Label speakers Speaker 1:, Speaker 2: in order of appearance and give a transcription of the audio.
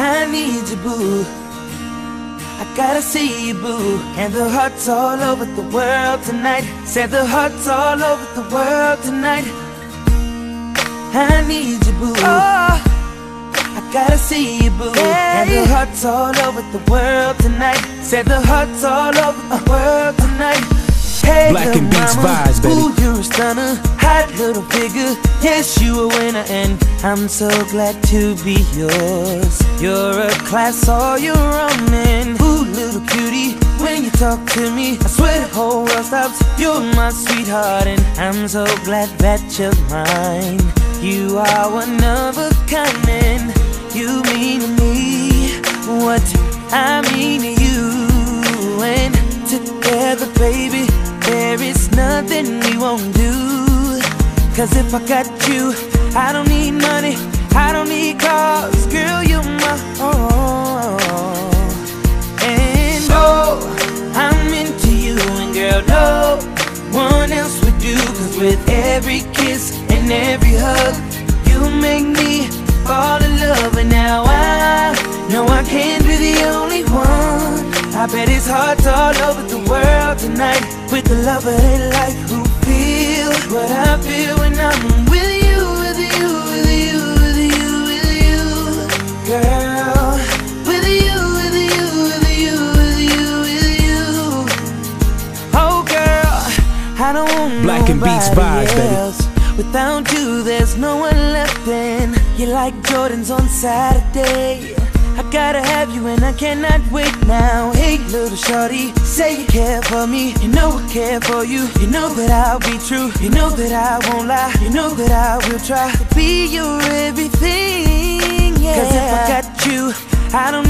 Speaker 1: I need you, boo. I gotta see you, boo. And the hearts all over the world tonight. Said the hearts all over the world tonight. I need you, boo. Oh, I gotta see you, boo. And the hearts all over the world tonight. Said the hearts all over the world tonight. Hey,
Speaker 2: Black and Beats vibes, baby.
Speaker 1: Ooh, you're a stunner, hot little figure. Yes, you a winner, and I'm so glad to be yours. You're a class all your own, and ooh, little cutie, when you talk to me, I swear the whole world stops. You're my sweetheart, and I'm so glad that you're mine. You are one of a kind, and you mean to me what I mean to you. And together, baby, nothing we won't do. Cause if I got you, I don't need money, I don't need cars, girl, you're my all. And oh, I'm into you, and girl, no one else would do. Cause with every kiss and every bet it's hearts all over the world tonight with the lover they like who feel what I feel when I'm with you, with you, with you, with you, with you, girl. With you, with you, with you, with you, with you. Oh, girl, I don't want
Speaker 2: Black and Beats vibes, baby.
Speaker 1: Without you, there's no one left. And you're like Jordans on Saturday. I gotta have you and I cannot wait now. Hey, little shorty, say you care for me. You know I care for you. You know that I'll be true. You know that I won't lie. You know that I will try to be your everything. Yeah. Cause if I got you, I don't